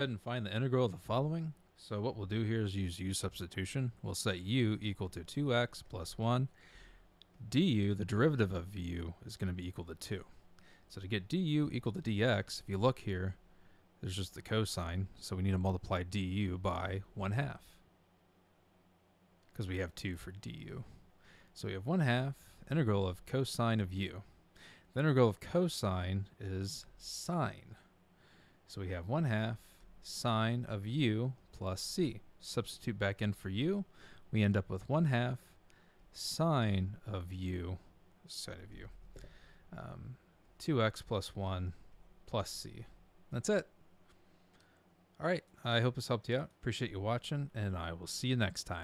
ahead and find the integral of the following. So what we'll do here is use u substitution. We'll set u equal to 2x plus 1. du, the derivative of u, is going to be equal to 2. So to get du equal to dx, if you look here, there's just the cosine, so we need to multiply du by 1 half. Because we have 2 for du. So we have 1 half integral of cosine of u. The integral of cosine is sine. So we have 1 half sine of u plus c. Substitute back in for u. We end up with 1 half sine of u, sine of u, um, 2x plus 1 plus c. That's it. All right. I hope this helped you out. Appreciate you watching, and I will see you next time.